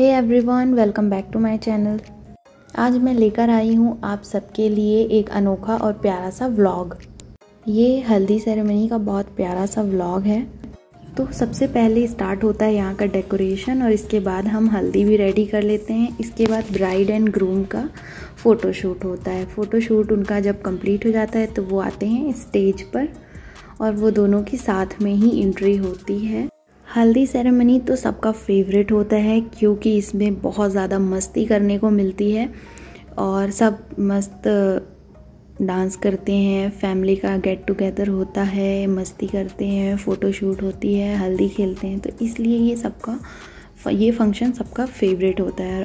Hey everyone welcome back to my channel आज मैं लेकर आई हूँ आप सबके लिए एक अनोखा और प्यारा सा व्लॉग ये हल्दी सेरेमनी का बहुत प्यारा सा व्लॉग है. तो सबसे पहले स्टार्ट होता है यहाँ का डेकोरेशन और इसके बाद हम हल्दी भी रेडी कर लेते हैं. इसके बाद ब्राइड एंड ग्रूम का फ़ोटोशूट होता है. फ़ोटोशूट उनका जब कंप्लीट हो जाता है तो वो आते हैं स्टेज पर और वो दोनों की साथ में ही एंट्री होती है. हल्दी सेरेमनी तो सबका फेवरेट होता है, क्योंकि इसमें बहुत ज़्यादा मस्ती करने को मिलती है और सब मस्त डांस करते हैं फैमिली का गेट टुगेदर होता है, मस्ती करते हैं फ़ोटो शूट होती है, हल्दी खेलते हैं तो इसलिए ये सबका ये फ़ंक्शन सबका फेवरेट होता है।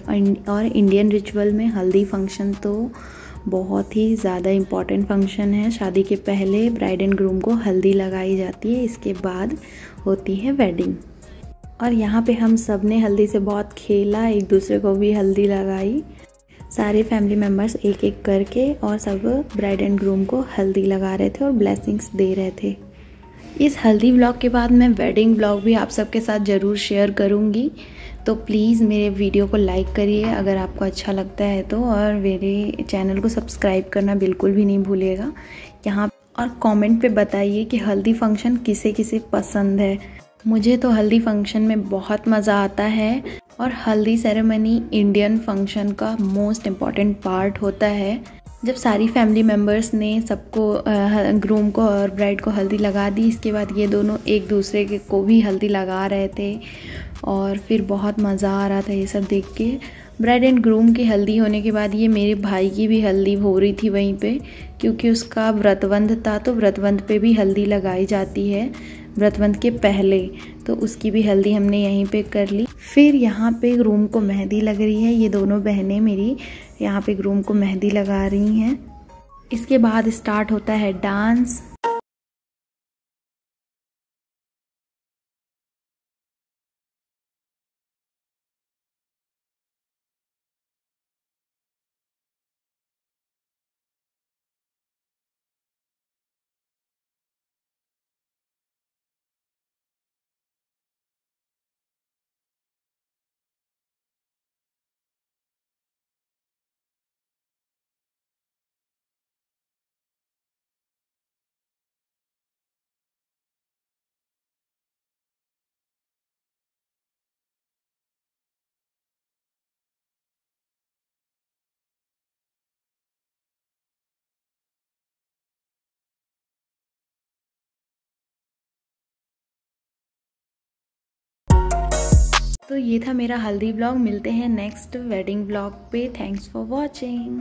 और इंडियन रिचुअल में हल्दी फ़ंक्शन तो बहुत ही ज़्यादा इंपॉर्टेंट फ़ंक्शन है। शादी के पहले ब्राइड एंड ग्रूम को हल्दी लगाई जाती है, इसके बाद होती है वेडिंग और यहाँ पे हम सबने हल्दी से बहुत खेला, एक दूसरे को भी हल्दी लगाई। सारे फैमिली मेंबर्स एक एक करके और सब ब्राइड एंड ग्रूम को हल्दी लगा रहे थे और ब्लेसिंग्स दे रहे थे। इस हल्दी ब्लॉग के बाद मैं वेडिंग ब्लॉग भी आप सबके साथ ज़रूर शेयर करूँगी। तो प्लीज़ मेरे वीडियो को लाइक करिए अगर आपको अच्छा लगता है तो और मेरे चैनल को सब्सक्राइब करना बिल्कुल भी नहीं भूलिएगा। यहाँ और कमेंट पे बताइए कि हल्दी फ़ंक्शन किसे किसे पसंद है। मुझे तो हल्दी फ़ंक्शन में बहुत मज़ा आता है और हल्दी सेरेमनी इंडियन फ़ंक्शन का मोस्ट इंपॉर्टेंट पार्ट होता है। जब सारी फैमिली मेंबर्स ने सबको ग्रूम को और ब्राइड को हल्दी लगा दी, इसके बाद ये दोनों एक दूसरे के को भी हल्दी लगा रहे थे और फिर बहुत मज़ा आ रहा था ये सब देख के। ब्राइड एंड ग्रूम की हल्दी होने के बाद ये मेरे भाई की भी हल्दी हो रही थी वहीं पे, क्योंकि उसका व्रतबंध था तो व्रतबंध पे भी हल्दी लगाई जाती है व्रतबंध के पहले तो उसकी भी हल्दी हमने यहीं पे कर ली। फिर यहाँ पे रूम को मेहंदी लग रही है। ये दोनों बहनें मेरी यहाँ पे रूम को मेहंदी लगा रही हैं। इसके बाद स्टार्ट होता है डांस तो ये था मेरा हल्दी ब्लॉग, मिलते हैं नेक्स्ट वेडिंग ब्लॉग पे। Thanks for watching